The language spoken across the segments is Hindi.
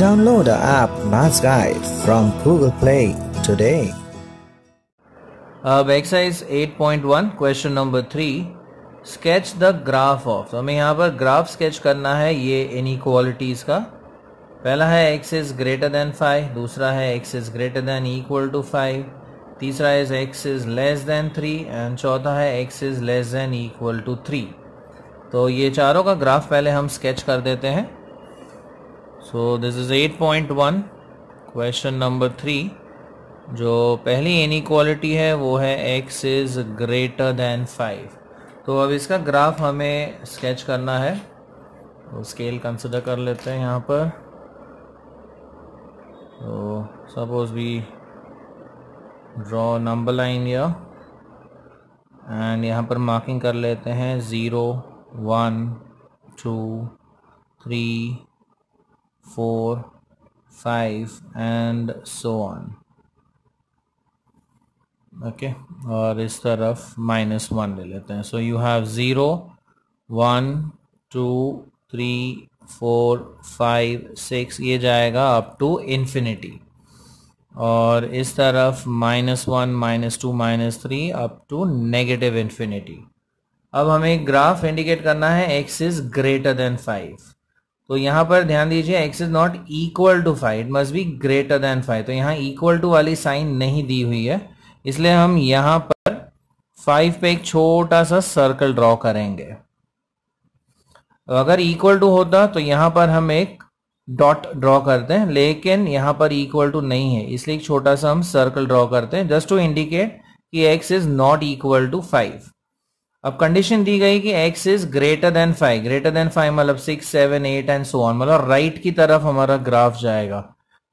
Download the app Maths Guide from Google Play today. अब exercise 8.1 question number three sketch the graph of हमें यहाँ पर ग्राफ स्केच करना है, ये इनइक्वालिटीज का। पहला है x is greater than five दूसरा है x is greater than equal to five तीसरा is x is less than three and चौथा है x is less than equal to three तो ये चारों का ग्राफ पहले हम स्केच कर देते हैं। So this is 8.1 question number three जो पहली इनइक्वालिटी है, वो है x is greater than five तो अब इसका ग्राफ हमें स्केच करना है। तो स्केल कंसिडर कर लेते हैं यहाँ पर। तो suppose we draw number line या एंड यहाँ पर मार्किंग कर लेते हैं zero one two three four five and so on okay और इस तरफ़ माइनस वन ले लेते हैं। So you have zero one two three four five six ये जाएगा अप टू इन्फिनिटी और इस तरफ़ minus one minus two minus three up to negative infinity अब हमें ग्राफ इंडिकेट करना है x is greater than five तो यहाँ पर ध्यान दीजिए x is not equal to five it must be greater than five तो यहाँ इक्वल टू वाली साइन नहीं दी हुई है, इसलिए हम यहाँ पर फाइव पे एक छोटा सा सर्कल ड्रॉ करेंगे। अगर इक्वल टू होता तो यहाँ पर हम एक डॉट ड्रॉ करते हैं, लेकिन यहाँ पर इक्वल टू नहीं है, इसलिए एक छोटा सा हम सर्कल ड्रॉ करते हैं जस्ट टू इंडिकेट कि x is not equal to five अब कंडीशन दी गई कि x is greater than five greater than five मतलब six seven eight and so on मतलब राइट की तरफ़ हमारा ग्राफ जाएगा।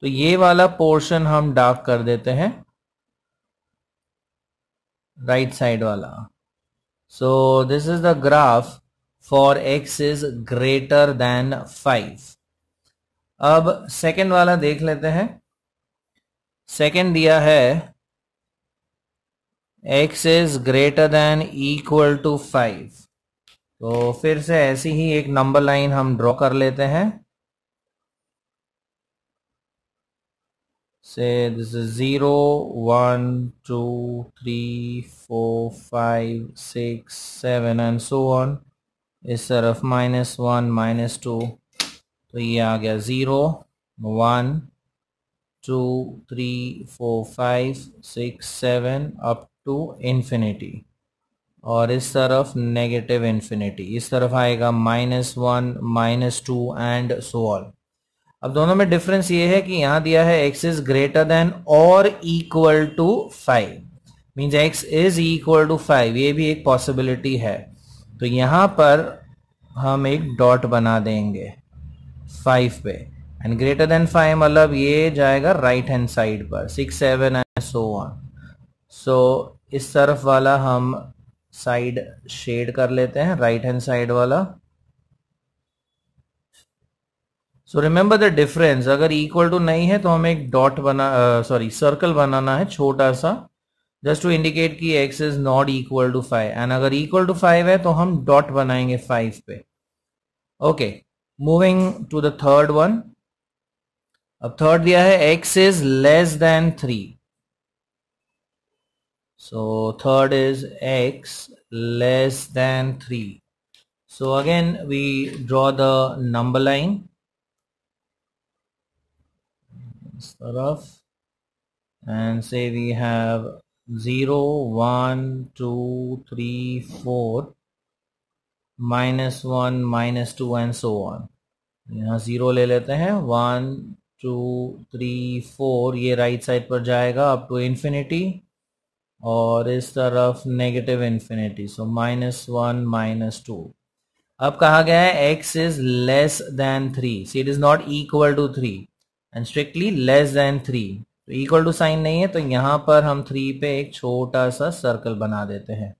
तो ये वाला पोर्शन हम डार्क कर देते हैं। राइट right साइड वाला। So this is the graph for x is greater than five अब सेकेंड वाला देख लेते हैं। सेकेंड दिया है x is greater than equal to five तो फिर से ऐसी ही एक नंबर लाइन हम ड्रॉ कर लेते हैं। So this is zero one two three four five six seven and so on इस तरफ़ माइनस वन माइनस टू तो ये आ गया zero one two three four five six seven up to infinity और इस तरफ़ नेगेटिव इन्फिनिटी इस तरफ़ आएगा minus one minus two and so all अब दोनों में डिफरेंस ये है कि यहाँ दिया है एक्स इज़ ग्रेटर देन और equal to five means x is equal to five ये भी एक पॉसिबिलिटी है. तो यहाँ पर हम एक डॉट बना देंगे फाइव पे. एंड ग्रेटर देन फाइव मतलब ये जाएगा राइट हैंड साइड पर. Six seven and so on so so, इस तरफ़ वाला हम साइड शेड कर लेते हैं राइट हैंड साइड वाला। सो रिमेंबर द डिफरेंस अगर इक्वल टू नहीं है तो हमें एक डॉट बना सॉरी uh, सर्कल बनाना है छोटा सा जस्ट टू इंडिकेट कि x is not equal to five and अगर इक्वल टू फाइव है तो हम डॉट बनाएँगे फाइव पे। Okay moving to the third one अब थर्ड दिया है x is less than three So third is x less than 3. So again we draw the number line. Taraf and say we have 0, 1, 2, 3, 4, minus 1, minus 2 and so on. यहाँ जीरो ले लेते हैं वन टू थ्री फोर ये राइट साइड पर जाएगा अप टू इन्फिनिटी और इस तरफ़ negative infinity so minus one minus two अब कहा गया है x is less than three see it is not equal to three and strictly less than three तो इक्वल टू साइन नहीं है तो यहाँ पर हम थ्री पे एक छोटा सा सर्कल बना देते हैं.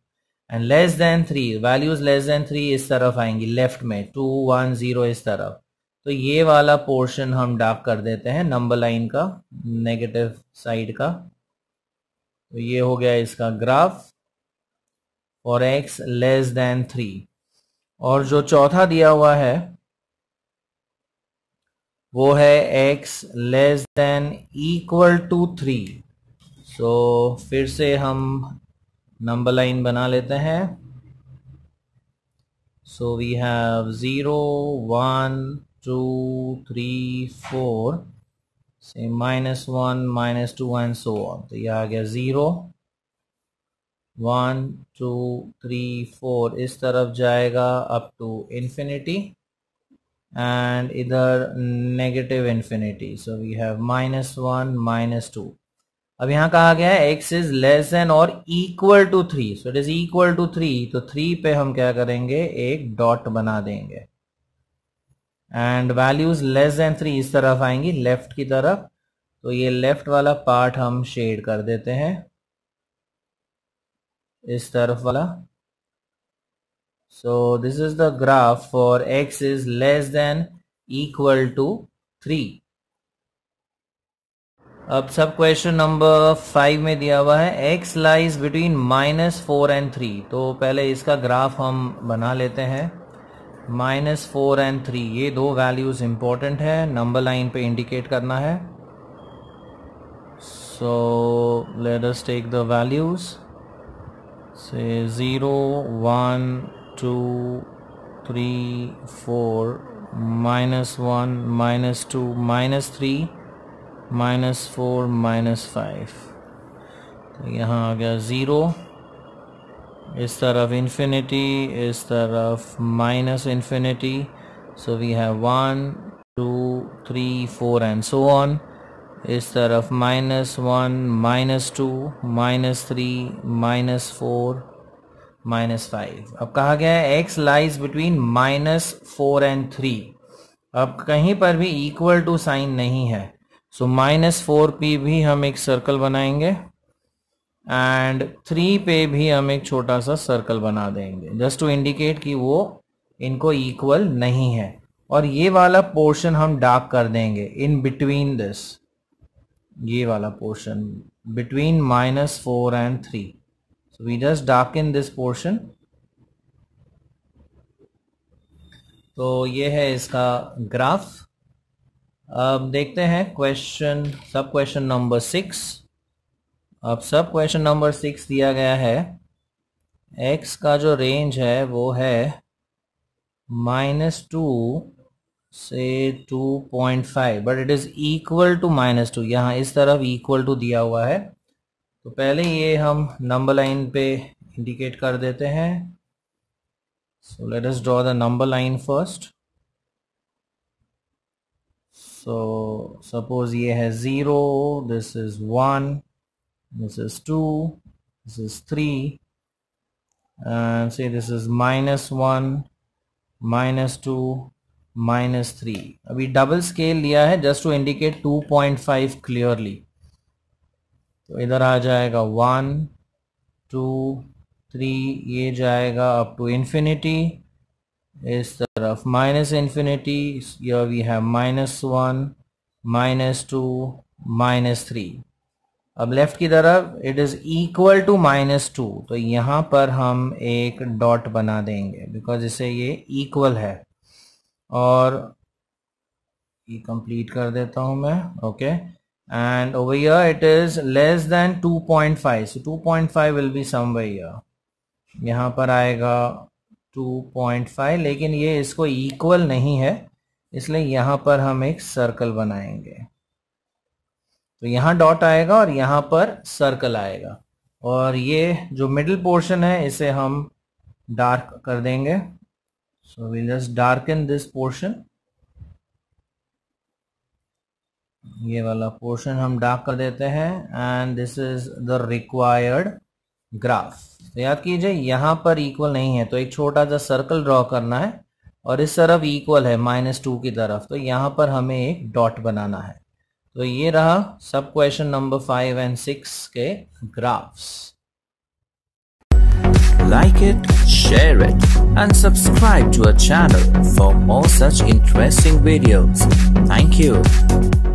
And less than three values less than three इस तरफ़ आएँगी लेफ़्ट में टू वन ज़ीरो इस तरफ़. तो ये वाला पोर्शन हम डार्क कर देते हैं नंबर लाइन का नेगेटिव साइड का तो ये हो गया इसका ग्राफ और एक्स लेस देन थ्री और जो चौथा दिया हुआ है, वो है x less than equal to three so फिर से हम नंबर लाइन बना लेते हैं। So we have zero one two three four say minus one minus two and so on तो ये आ गया zero one two three four इस तरफ़ जाएगा अप टू इन्फिनिटी एंड इधर negative infinity so we have minus one minus two अब यहाँ कहा गया है एक्स इज़ लेस देन और equal to three so it is equal to three तो थ्री पे हम क्या करेंगे? एक डॉट बना देंगे. And values less than three इस तरफ़ आएँगी लेफ़्ट की तरफ़। तो ये लेफ़्ट वाला पार्ट हम शेड कर देते हैं। इस तरफ़ वाला। So this is the graph for x is less than equal to three अब सब क्वेश्चन नंबर फाइव में दिया हुआ है। X lies between minus four and three तो पहले इसका ग्राफ हम बना लेते हैं। माइनस फोर एंड थ्री, ये दो वैल्यूज़ इंपॉर्टेंट है नंबर लाइन पे इंडिकेट करना है। So let us take the values say 0 1 2 3 4 minus 1 minus 2 minus 3 minus 4 minus 5 तो यहाँ आ गया ज़ीरो इस तरफ़ इन्फिनिटी इस तरफ़ minus infinity so we have one two three four and so on इस तरफ़ minus one minus two minus three minus four minus five अब कहा गया है x lies between minus four and three अब कहीं पर भी इक्वल टू साइन नहीं है. सो माइनस फोर पी भी हम एक सर्कल बनाएँगे. एंड थ्री पे भी हम एक छोटा सा सर्कल बना देंगे। जस्ट टू इंडिकेट कि वो इनको इक्वल नहीं है। और ये वाला पोर्शन हम डार्क कर देंगे। इन बिटवीन दिस ये वाला portion between minus four and three so we just dark in this portion तो ये है इसका ग्राफ अब देखते हैं क्वेश्चन सब क्वेश्चन नंबर सिक्स अब सब क्वेश्चन नंबर सिक्स दिया गया है। एक्स का जो रेंज है, वो है माइनस टू से 2.5 but it is equal to minus two यहाँ इस तरफ़ इक्वल टू दिया हुआ है। तो पहले ये हम नंबर लाइन पे इंडिकेट कर देते हैं। So let us draw the number line first so suppose ये है zero this is one this is two this is three and say this is minus one minus two minus three अभी डबल स्केल लिया है just to indicate two point five clearly तो इधर आ जाएगा वन टू थ्री ये जाएगा अप टू इन्फिनिटी इस तरफ़ minus infinity here we have minus one minus two minus three अब लेफ़्ट की तरफ़ it is equal to minus two तो यहाँ पर हम एक डॉट बना देंगे बिकॉज़ इसे ये इक्वल है। और ये कंप्लीट कर देता हूँ मैं okay and over here it is less than 2.5 so 2.5 will be somewhere यहाँ पर आएगा 2.5 लेकिन ये इसको इक्वल नहीं है, इसलिए यहाँ पर हम एक सर्कल बनाएँगे। तो यहाँ डॉट आएगा और यहाँ पर सर्कल आएगा। और ये जो मिडिल पोर्शन है, इसे हम डार्क कर देंगे। So we'll just darken this portion. ये वाला पोर्शन हम डार्क कर देते हैं। And this is the required graph तो याद कीजिए, यहाँ पर इक्वल नहीं है। तो एक छोटा सा सर्कल ड्रॉ करना है। और इस तरफ़ इक्वल है माइनस टू की तरफ़। तो यहाँ पर हमें एक डॉट बनाना है। तो ये रहा sub question number five and six के graphs like it share it and subscribe to our channel for more such interesting video thank you